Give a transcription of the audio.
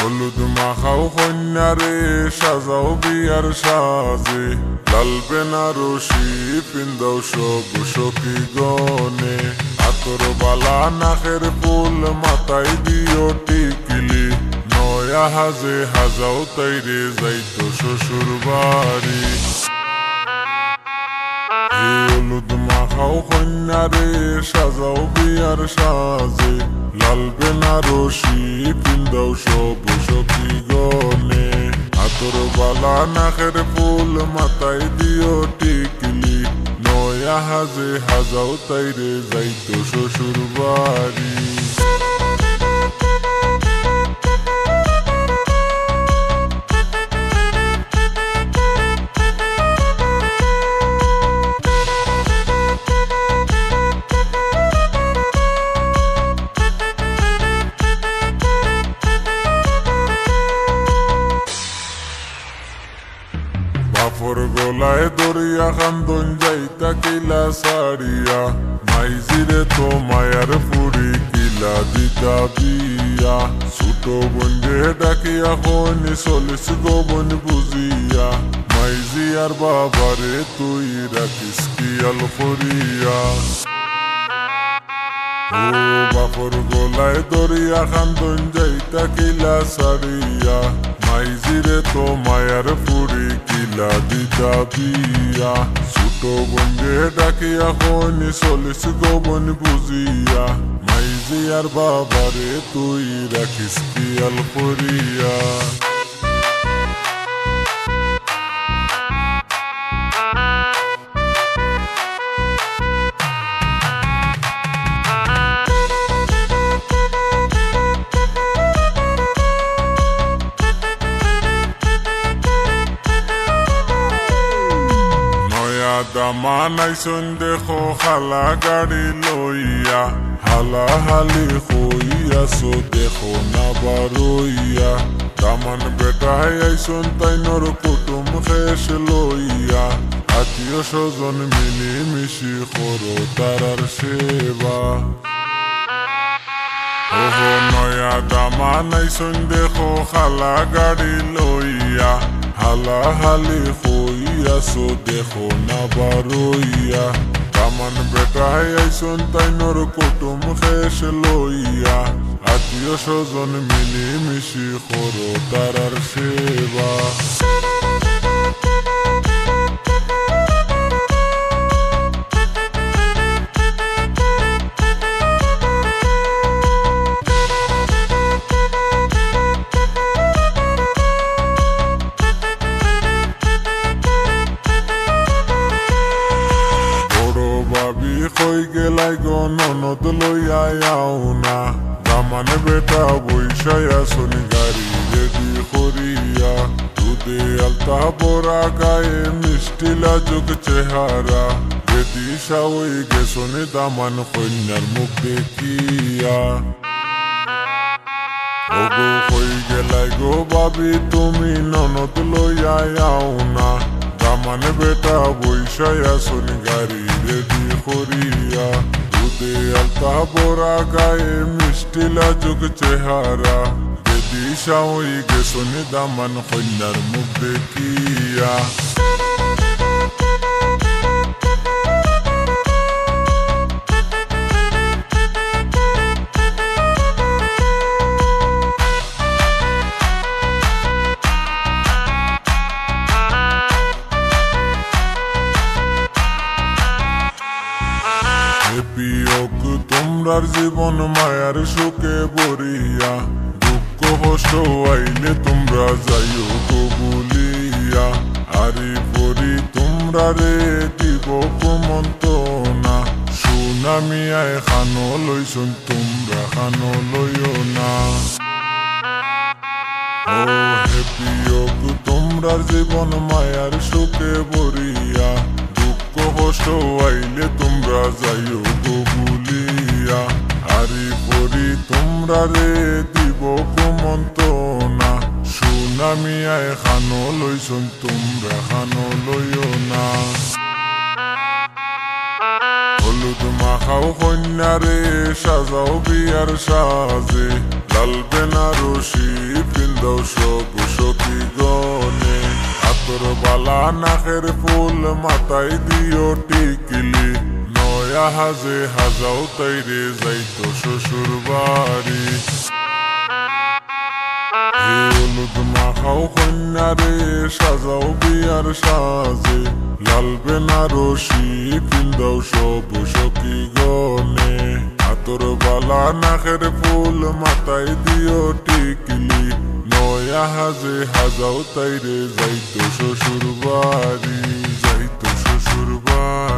হলুদ মাখাও কন্যারে সাজাও বিয়ার সাজে। লাল বেনারসি পিন্দাও সব সখী গনে আতর বালা নাকের পুল মাথায় দিও টিকিলি। নয়া হাজে হাজাও তাইরে যাইতো শ্বশুর বাড়ি। হলুদ মাখাও কন্যারে সাজাও বিয়ার সাজে। লাল বেনারসি পিন্দাও সব সখী গনে আতর বালা নাকের ফুল মাথায় দিও টিকলি। নয়া হাজে হাজাও তাইরে যাইতো শ্বশুর বাড়ি গলায় দরিয়া কান্দন যাইতা কিলা সারিয়া। মাইজিরে তো মায়ার ফুরি কিলা দিতা বিয়া ছোট বন্ধে ডাকিয়া হনি চলিস গোবন বুঝিয়া। মাইজি আর বাবারে তুই রাখিস কিয়াল করিয়া। বাপর গলায় দরিয়া কান্দন যাইতা কিলা সারিয়া। মাইজিরে তো মায়ার ফুরি কিলা দিতা বিয়া ছোট বন্ধে ডাকিয়া হনি চলিস গোবন বুঝিয়া। মাইজি আর বাবারে তুই রাখিস কিয়াল করিয়া। নয়া দামা নাইছুন দেখো খালা গাড়ি লইয়া, হালা হালি হইয়াছো দেখো না বারইয়া। দামান বেটাই আইসুন তাইনর কুটুম খেস লইয়া। আত্মীয় স্বজন মিলি মিশি করো তারার সেবা। ওহো নয়া দামা নাইছুন দেখো খালা গাড়ি লইয়া, হালা হালি হইয়াছো দেখো না বারইয়া কামান বেটাই আইসুন তাইনর কুটুম খেস লইয়া আত্মীয় স্বজন মিলি মিশি করো তারার সেবা বাবি কই গেলাই গো ননদ লইয়া আও না দামানে বেটা বৈশায়া শনি গাড়ি রেডি করিয়া দুধে আলতা বড়া গায়ে মিষ্টি লাজুক চেহারা রেডি সাওই গেছনে দামান কন্যার মুখ দেখিয়া ওগো গেলাই গো বাবি তুমি ননদ লইয়া না দামান বেটা বৈশায়া শনি গাড়ি রেডি করিয়া দুধে আলতা বড়া গায়ে মিষ্টি লাজুক চেহারা দেদি সাউই গেছনি দামান কন্যার মুখ দেখিয়া বিয়োগ তোমরার জীবন মায়ার সুখে বরিয়া দুঃখ কষ্ট আইলে তোমরা যাইও গো বলিয়া আরি পরি, তোমরা রে দিব কুমন্ত না। সুনামিয়ায় খানো লইছুন তোমরা খানো লইও না। ও হে বিয়োগ তোমরার জীবন মায়ার সুখে বরিয়া কষ্ট আইলে তোমরা যাইও গো বলিয়া আরি পরি তোমরা রে দিব কুমন্ত না সুনামিয়ায় খানো লইছুন তোমরা খানো লইও না হলুদ মাখাও কন্যারে সাজাও বিয়ার সাজে। লাল বেনারসি পিন্দাও সব সখী গনে বালা নাকের ফুল মাথায় দিও টিকিলি। নয়া হাজে হাজাও তাইরে যাইতো শ্বশুর বাড়ি। হলুদ মাখাও কন্যারে সাজাও বিয়ার সাজে। লাল বেনারসি পিন্দাও সব সখী গনে আতর বালা নাকের ফুল মাথায় দিও টিকলি। আহাজে হাজাও তাইরে যাইতো শ্বশুর বাড়ি যাইতো শ্বশুর বাড়ি